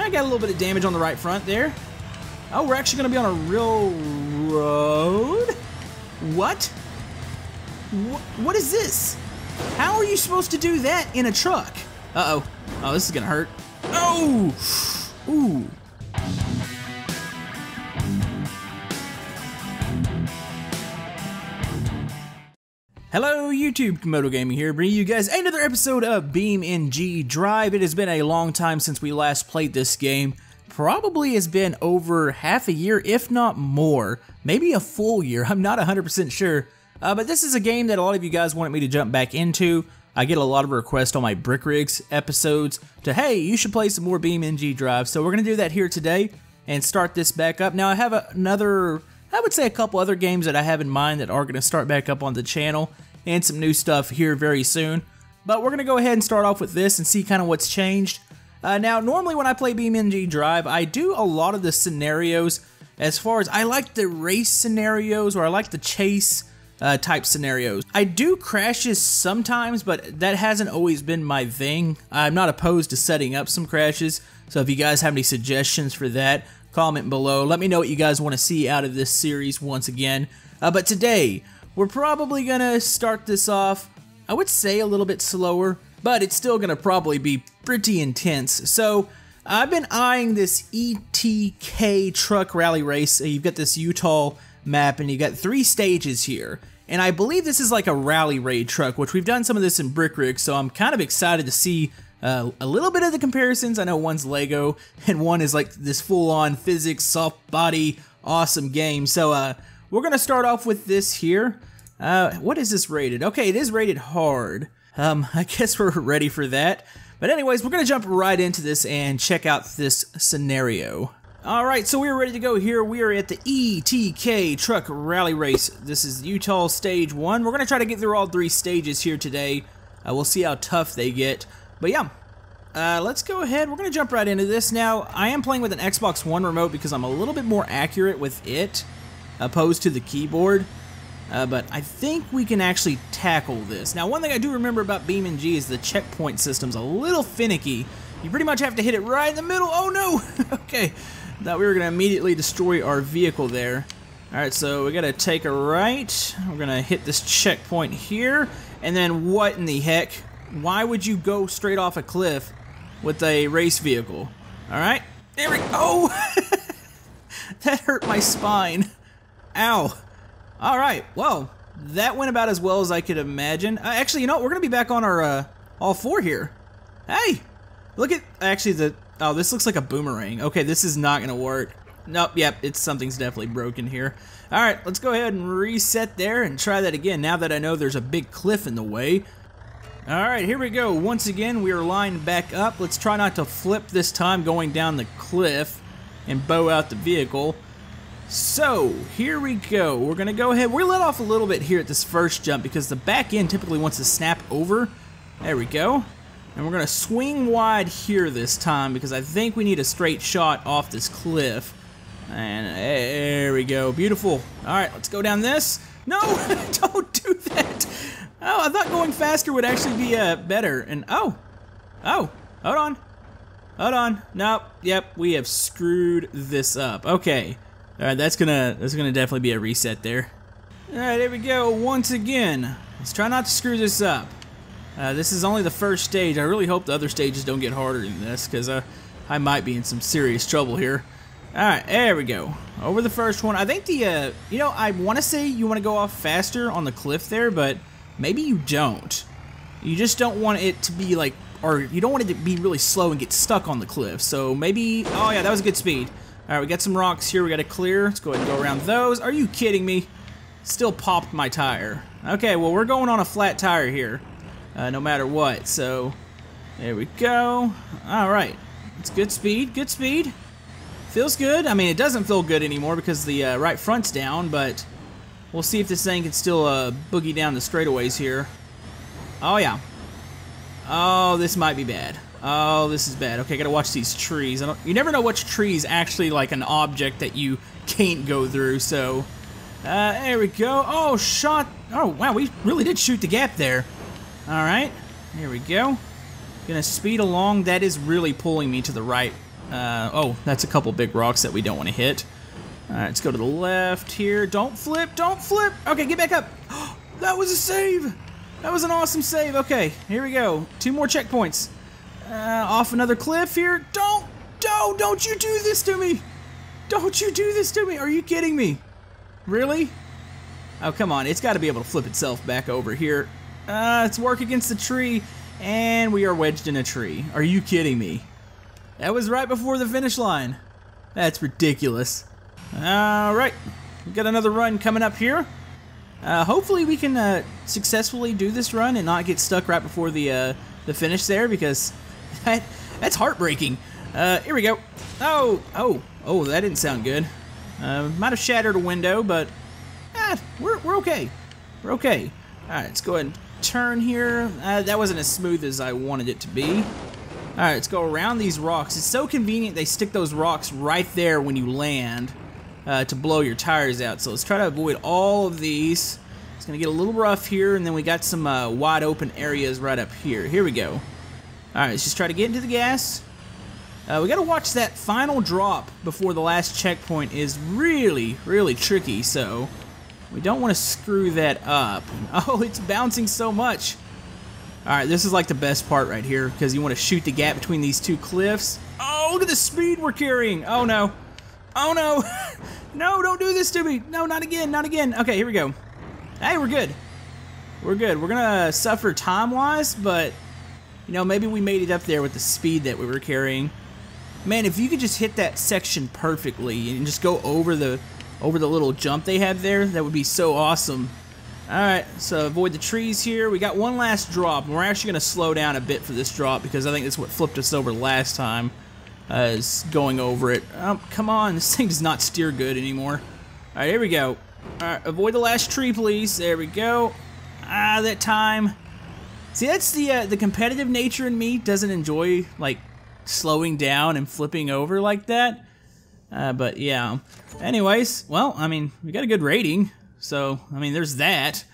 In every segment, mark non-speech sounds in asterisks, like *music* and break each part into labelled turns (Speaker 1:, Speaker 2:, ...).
Speaker 1: I got a little bit of damage on the right front there. Oh, we're actually going to be on a real road? What? Wh what is this? How are you supposed to do that in a truck? Uh-oh. Oh, this is going to hurt. Oh! Ooh. Hello YouTube, Camodo Gaming here, bringing you guys another episode of BeamNG Drive. It has been a long time since we last played this game. Probably has been over half a year, if not more. Maybe a full year, I'm not 100% sure. Uh, but this is a game that a lot of you guys wanted me to jump back into. I get a lot of requests on my Brick Rigs episodes to, hey, you should play some more BeamNG Drive. So we're going to do that here today and start this back up. Now I have another I would say a couple other games that I have in mind that are going to start back up on the channel and some new stuff here very soon. But we're going to go ahead and start off with this and see kind of what's changed. Uh, now, normally when I play BeamNG Drive, I do a lot of the scenarios as far as I like the race scenarios or I like the chase uh, type scenarios. I do crashes sometimes, but that hasn't always been my thing. I'm not opposed to setting up some crashes, so if you guys have any suggestions for that, comment below. Let me know what you guys want to see out of this series once again. Uh, but today, we're probably going to start this off, I would say a little bit slower, but it's still going to probably be pretty intense. So, I've been eyeing this ETK truck rally race. You've got this Utah map and you got three stages here. And I believe this is like a rally raid truck, which we've done some of this in Brick Rig, so I'm kind of excited to see uh, a little bit of the comparisons. I know one's Lego *laughs* and one is like this full-on physics, soft body, awesome game. So uh, we're gonna start off with this here. Uh, what is this rated? Okay, it is rated hard. Um, *laughs* I guess we're ready for that. But anyways, we're gonna jump right into this and check out this scenario. Alright, so we're ready to go here. We are at the ETK Truck Rally Race. This is Utah Stage 1. We're going to try to get through all three stages here today. Uh, we'll see how tough they get. But yeah, uh, let's go ahead. We're going to jump right into this. Now, I am playing with an Xbox One remote because I'm a little bit more accurate with it opposed to the keyboard. Uh, but I think we can actually tackle this. Now, one thing I do remember about BeamNG is the checkpoint system's a little finicky. You pretty much have to hit it right in the middle. Oh, no! *laughs* okay, thought we were going to immediately destroy our vehicle there. Alright, so we got to take a right. We're going to hit this checkpoint here. And then what in the heck? Why would you go straight off a cliff with a race vehicle? Alright, there we go. Oh! *laughs* that hurt my spine. Ow. Alright, well, that went about as well as I could imagine. Uh, actually, you know what? We're going to be back on our uh, all four here. Hey! Look at, actually, the, oh, this looks like a boomerang. Okay, this is not going to work. Nope, yep, it's something's definitely broken here. Alright, let's go ahead and reset there and try that again now that I know there's a big cliff in the way. Alright, here we go. Once again, we are lined back up. Let's try not to flip this time going down the cliff and bow out the vehicle. So, here we go. We're to go ahead. We're let off a little bit here at this first jump because the back end typically wants to snap over. There we go. And we're to swing wide here this time because I think we need a straight shot off this cliff. And there we go. Beautiful. Alright, let's go down this. No! *laughs* Don't do that! Oh, I thought going faster would actually be uh, better. And oh, oh, hold on, hold on. Nope. Yep, we have screwed this up. Okay. All right, that's gonna that's gonna definitely be a reset there. All right, here we go. Once again, let's try not to screw this up. Uh, this is only the first stage. I really hope the other stages don't get harder than this, because uh, I might be in some serious trouble here. All right, there we go. Over the first one. I think the, uh, you know, I want to say you want to go off faster on the cliff there, but maybe you don't. You just don't want it to be like, or you don't want it to be really slow and get stuck on the cliff. So maybe, oh yeah, that was a good speed. All right, we got some rocks here we got to clear. Let's go ahead and go around those. Are you kidding me? Still popped my tire. Okay, well, we're going on a flat tire here, uh, no matter what. So there we go. All right, it's good speed, good speed. Feels good. I mean, it doesn't feel good anymore because the uh, right front's down, but We'll see if this thing can still uh, boogie down the straightaways here. Oh, yeah. Oh, this might be bad. Oh, this is bad. Okay, gotta watch these trees. you never know which tree is actually like an object that you can't go through, so... Uh, there we go. Oh, shot. Oh, wow, we really did shoot the gap there. Alright, here we go. Gonna speed along. That is really pulling me to the right Uh, oh, that's a couple big rocks that we don't want to hit. All right, let's go to the left here. Don't flip, don't flip. Okay, get back up. *gasps* that was a save. That was an awesome save. Okay, here we go. Two more checkpoints. Uh, off another cliff here. Don't, don't, don't you do this to me. Don't you do this to me. Are you kidding me? Really? Oh, come on. It's got to be able to flip itself back over here. Uh, let's work against the tree, and we are wedged in a tree. Are you kidding me? That was right before the finish line. That's ridiculous. All right, we got another run coming up here. Uh, hopefully we can uh, successfully do this run and not get stuck right before the uh, the finish there because that that's heartbreaking. Uh, here we go. Oh, oh, oh, that didn't sound good. Uh, might have shattered a window, but ah, we're, we're okay. We're okay. All right, let's go ahead and turn here. Uh, that wasn't as smooth as I wanted it to be. All right, let's go around these rocks. It's so convenient they stick those rocks right there when you land uh, to blow your tires out. So let's try to avoid all of these. It's to get a little rough here, and then we got some uh, wide open areas right up here. Here we go. All right, let's just try to get into the gas. Uh, we got to watch that final drop before the last checkpoint is really, really tricky, so we don't want to screw that up. *laughs* Oh, it's bouncing so much. Alright, this is like the best part right here, because you want to shoot the gap between these two cliffs. Oh, look at the speed we're carrying. Oh, no. Oh, no. *laughs* no, don't do this to me. No, not again, not again. Okay, here we go. Hey, we're good. We're good. We're to suffer time-wise, but, you know, maybe we made it up there with the speed that we were carrying. Man, if you could just hit that section perfectly and just go over the over the little jump they have there, that would be so awesome. Alright, so avoid the trees here. We got one last drop, and we're actually going to slow down a bit for this drop because I think that's what flipped us over last time, uh, is going over it. Oh, come on, *laughs* this thing does not steer good anymore. Alright, here we go. Alright, avoid the last tree, please. There we go. Ah, that time. See, that's the uh, the competitive nature in me doesn't enjoy, like, slowing down and flipping over like that. Uh, but yeah. Anyways, well, I mean, we got a good rating. So, I mean, there's that.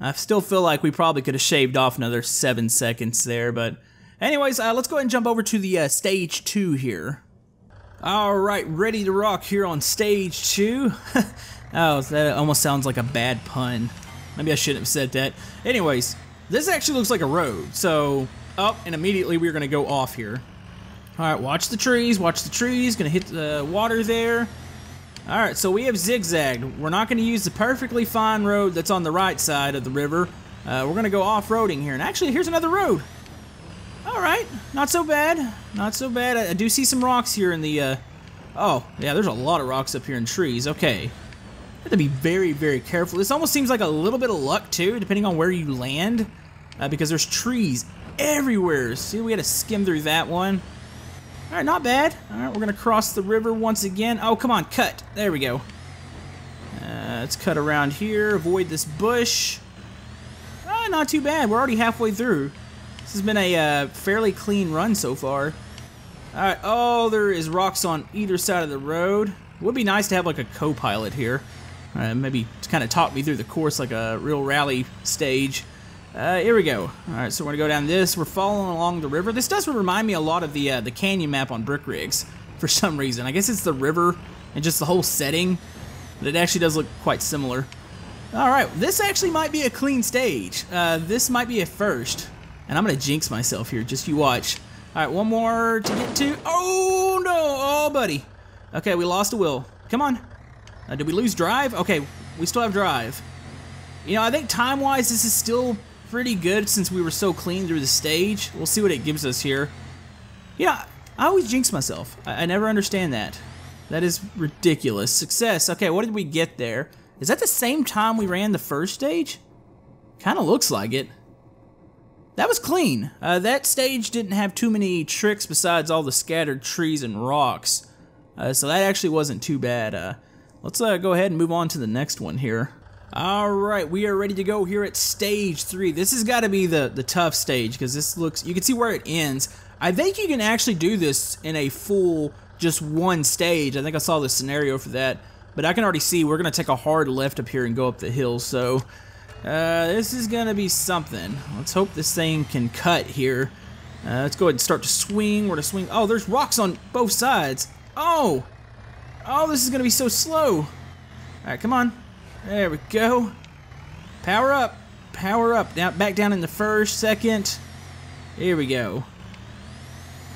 Speaker 1: I still feel like we probably could have shaved off another seven seconds there. But anyways, uh, let's go ahead and jump over to the uh, stage two here. All right, ready to rock here on stage two. *laughs* oh, that almost sounds like a bad pun. Maybe I shouldn't have said that. Anyways, this actually looks like a road. So, up and immediately we're to go off here. Alright, watch the trees, watch the trees, gonna hit the water there. Alright, so we have zigzagged. We're not gonna use the perfectly fine road that's on the right side of the river. Uh, we're gonna go off-roading here. And actually, here's another road. Alright, not so bad. Not so bad. I, I, do see some rocks here in the, uh... Oh, yeah, there's a lot of rocks up here in trees. Okay. Have to be very, very careful. This almost seems like a little bit of luck, too, depending on where you land. Uh, because there's trees everywhere. See, we had to skim through that one. Alright, not bad. Alright, we're going to cross the river once again. Oh, come on, cut. There we go. Uh, let's cut around here, avoid this bush. Ah, not too bad. We're already halfway through. This has been a uh, fairly clean run so far. Alright, oh, there is rocks on either side of the road. Would be nice to have like a co-pilot here. Uh, maybe kind of talk me through the course like a real rally stage. Uh, here we go. Alright, so we're gonna go down this. We're following along the river. This does remind me a lot of the uh, the canyon map on Brick Rigs for some reason. I guess it's the river and just the whole setting, but it actually does look quite similar. Alright, this actually might be a clean stage. Uh, this might be a first. And I'm gonna jinx myself here, just you watch. Alright, one more to get to. Oh no! Oh buddy. Okay, we lost a wheel. Come on. Uh, did we lose drive? Okay, we still have drive. You know, I think time-wise, this is still pretty good since we were so clean through the stage. We'll see what it gives us here. Yeah, I always jinx myself. I, I never understand that. That is ridiculous. Success. Okay, what did we get there? Is that the same time we ran the first stage? Kind of looks like it. That was clean. Uh, that stage didn't have too many tricks besides all the scattered trees and rocks. Uh, so that actually wasn't too bad. Uh, let's uh, go ahead and move on to the next one here. All right, we are ready to go here at stage three. This has got to be the, the tough stage because this looks, you can see where it ends. I think you can actually do this in a full, just one stage. I think I saw the scenario for that, but I can already see we're going to take a hard left up here and go up the hill. So uh, this is going to be something. Let's hope this thing can cut here. Uh, let's go ahead and start to swing. We're to swing. Oh, there's rocks on both sides. Oh! Oh, this is going to be so slow. All right, come on. There we go. Power up. Power up. Now back down in the first, second. Here we go.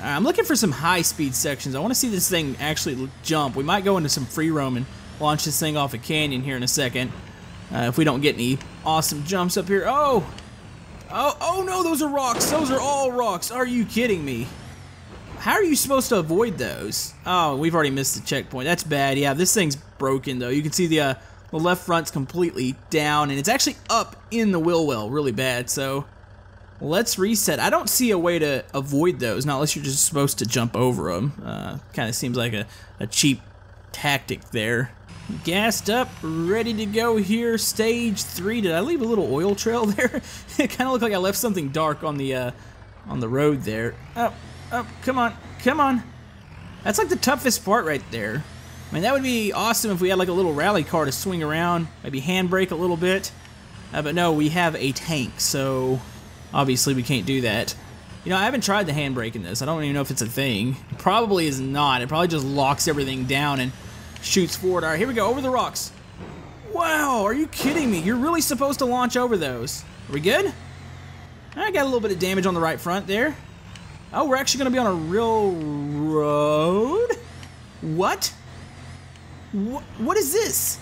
Speaker 1: Right, I'm looking for some high-speed sections. I want to see this thing actually jump. We might go into some free roam and launch this thing off a canyon here in a second. Uh, if we don't get any awesome jumps up here. Oh! Oh, oh no, those are rocks. Those are all rocks. Are you kidding me? How are you supposed to avoid those? Oh, we've already missed the checkpoint. That's bad. Yeah, this thing's broken, though. You can see the, uh, the left front's completely down, and it's actually up in the wheel well really bad, so... Let's reset. I don't see a way to avoid those, not unless you're just supposed to jump over them. Uh, kind of seems like a, a cheap tactic there. Gassed up, ready to go here. Stage three. Did I leave a little oil trail *laughs* there? it kind of looked like I left something dark on the uh, on the road there. Up, up, come on, come on. That's like the toughest part right there. I mean, that would be awesome if we had like a little rally car to swing around, maybe handbrake a little bit. Uh, but no, we have a tank, so Obviously, we can't do that. You know, I haven't tried the handbrake in this. I don't even know if it's a thing. It probably is not. It probably just locks everything down and shoots forward. All right, here we go, over the rocks. Wow, are you kidding me? You're really supposed to launch over those. Are we good? I got a little bit of damage on the right front there. Oh, we're actually going to be on a real road? What? What, what is this?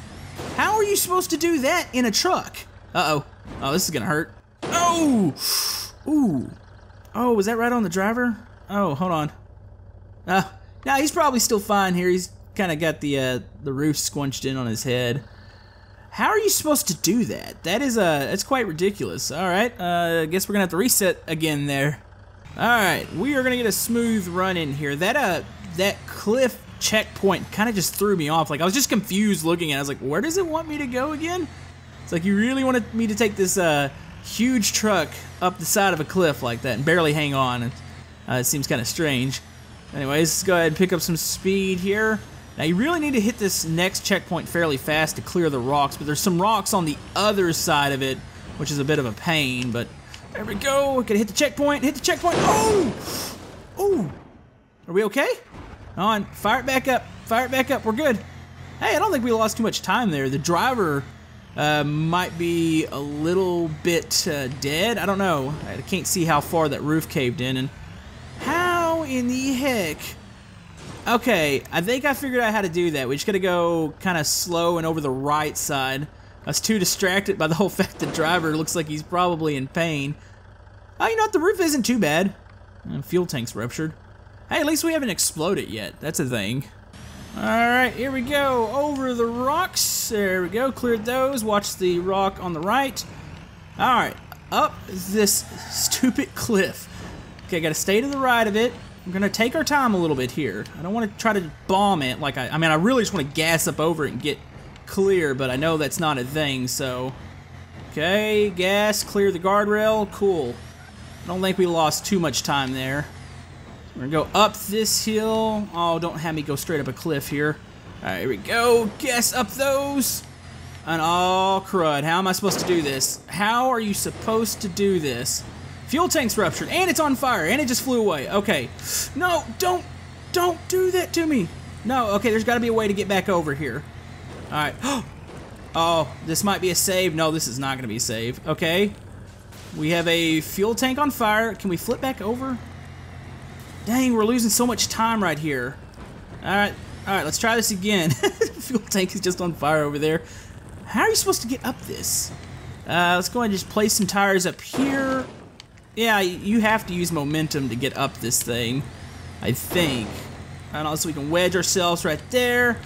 Speaker 1: How are you supposed to do that in a truck? Uh-oh. Oh, this is going to hurt. Oh! Ooh. Oh, was that right on the driver? Oh, hold on. Uh, now nah, he's probably still fine here. He's kind of got the uh, the roof squinched in on his head. How are you supposed to do that? That is uh, that's quite ridiculous. All right, uh, I guess we're gonna have to reset again there. All right, we are gonna get a smooth run in here. That uh, that cliff checkpoint kind of just threw me off. Like I was just confused looking at. it. I was like, where does it want me to go again? It's like you really wanted me to take this uh huge truck up the side of a cliff like that and barely hang on. Uh, it seems kind of strange. Anyways, let's go ahead and pick up some speed here. Now you really need to hit this next checkpoint fairly fast to clear the rocks, but there's some rocks on the other side of it, which is a bit of a pain, but there we go. Gonna hit the checkpoint, hit the checkpoint. Oh! Oh! Are we okay? On, fire it back up, fire it back up, we're good. Hey, I don't think we lost too much time there. The driver uh, might be a little bit uh, dead. I don't know. I can't see how far that roof caved in. And how in the heck? Okay, I think I figured out how to do that. We just gotta go kind of slow and over the right side. I was too distracted by the whole fact the driver looks like he's probably in pain. Oh, you know what? The roof isn't too bad. And fuel tank's ruptured. Hey, at least we haven't exploded yet. That's a thing. Alright, here we go. Over the rocks. There we go. Cleared those. Watch the rock on the right. Alright, up this stupid cliff. Okay, gotta stay to the right of it. We're gonna take our time a little bit here. I don't want to try to bomb it like I... I mean, I really just want to gas up over it and get clear, but I know that's not a thing, so... Okay, gas, clear the guardrail. Cool. I don't think we lost too much time there. We're gonna go up this hill. Oh, don't have me go straight up a cliff here. Alright, here we go. Guess up those. And oh, crud. How am I supposed to do this? How are you supposed to do this? Fuel tank's ruptured, and it's on fire, and it just flew away. Okay. No, don't, don't do that to me. No, okay, there's gotta be a way to get back over here. Alright. *gasps* Oh, this might be a save. No, this is not gonna be a save. Okay. We have a fuel tank on fire. Can we flip back over? Dang, we're losing so much time right here. Alright, alright, let's try this again. *laughs* Fuel tank is just on fire over there. How are you supposed to get up this? Uh, let's go ahead and just place some tires up here. Yeah, you have to use momentum to get up this thing. I think. And also we can wedge ourselves right there.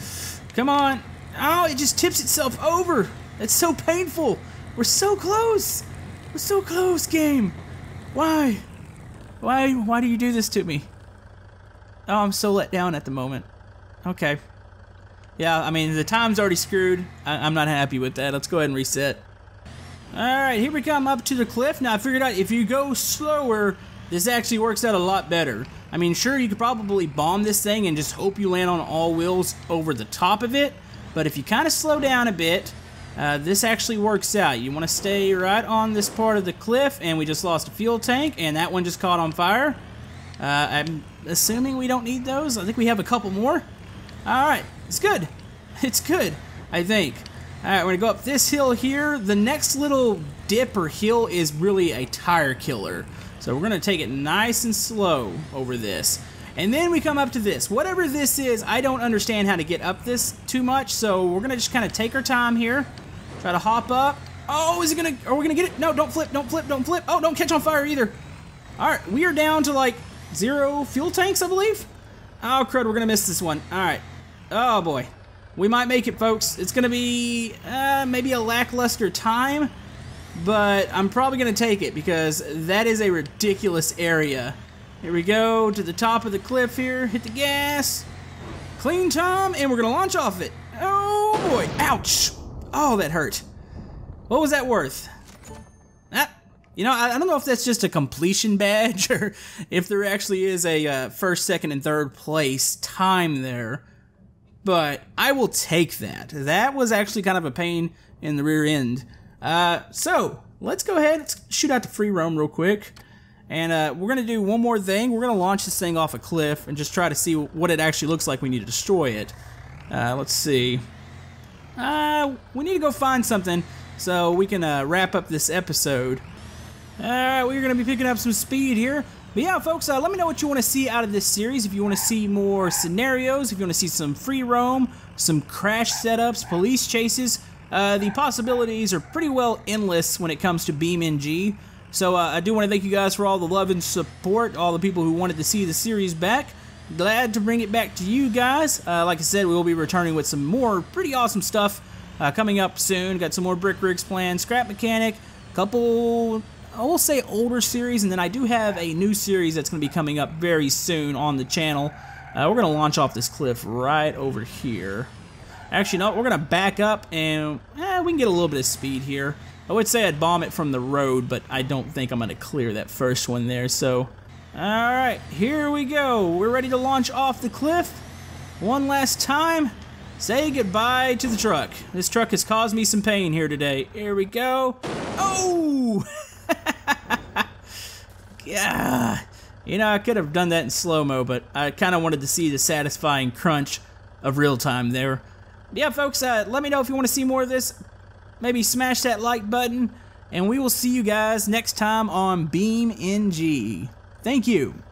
Speaker 1: Come on. Oh, it just tips itself over. That's so painful. We're so close. We're so close, game. Why? Why, why do you do this to me? Oh, I'm so let down at the moment. Okay. Yeah, I mean, the time's already screwed. I am not happy with that. Let's go ahead and reset. Alright, here we come up to the cliff. Now, I figured out if you go slower, this actually works out a lot better. I mean, sure, you could probably bomb this thing and just hope you land on all wheels over the top of it. But if you kind of slow down a bit, uh, this actually works out. You want to stay right on this part of the cliff, and we just lost a fuel tank, and that one just caught on fire. Uh, I'm assuming we don't need those. I think we have a couple more. All right, it's good. *laughs* It's good, I think. All right, we're gonna go up this hill here. The next little dip or hill is really a tire killer. So we're gonna take it nice and slow over this. And then we come up to this. Whatever this is, I don't understand how to get up this too much, so we're gonna just kind of take our time here. Try to hop up. Oh, is it gonna, are we gonna get it? No, don't flip, don't flip, don't flip. Oh, don't catch on fire either. All right, we are down to like zero fuel tanks, I believe. Oh, crud, we're gonna miss this one. All right. Oh, boy. We might make it, folks. It's gonna be uh, maybe a lackluster time, but I'm probably gonna take it because that is a ridiculous area. Here we go to the top of the cliff here. Hit the gas. Clean Tom, and we're gonna launch off it. Oh boy, ouch. Oh, that hurt. What was that worth? Ah, you know, I, I don't know if that's just a completion badge *laughs* or if there actually is a uh, first, second, and third place time there but I will take that. That was actually kind of a pain in the rear end. Uh, so let's go ahead, let's shoot out to free roam real quick. And uh, we're going to do one more thing. We're going to launch this thing off a cliff and just try to see what it actually looks like we need to destroy it. Uh, let's see. Uh, we need to go find something so we can uh, wrap up this episode. Alright, we're going to be picking up some speed here. But yeah, folks, uh, let me know what you want to see out of this series. If you want to see more scenarios, if you want to see some free roam, some crash setups, police chases, uh, the possibilities are pretty well endless when it comes to BeamNG. So uh, I do want to thank you guys for all the love and support, all the people who wanted to see the series back. Glad to bring it back to you guys. Uh, like I said, we will be returning with some more pretty awesome stuff uh, coming up soon. Got some more brick rigs planned, scrap mechanic, couple I will say older series, and then I do have a new series that's going to be coming up very soon on the channel. Uh, we're going to launch off this cliff right over here. Actually, no, we're going to back up, and eh, we can get a little bit of speed here. I would say I'd bomb it from the road, but I don't think I'm going to clear that first one there, so... Alright, here we go. We're ready to launch off the cliff. One last time. Say goodbye to the truck. This truck has caused me some pain here today. Here we go. Oh! *laughs* yeah. You know, I could have done that in slow-mo, but I kind of wanted to see the satisfying crunch of real time there. Yeah, folks, uh, let me know if you want to see more of this. Maybe smash that like button, and we will see you guys next time on BeamNG. Thank you.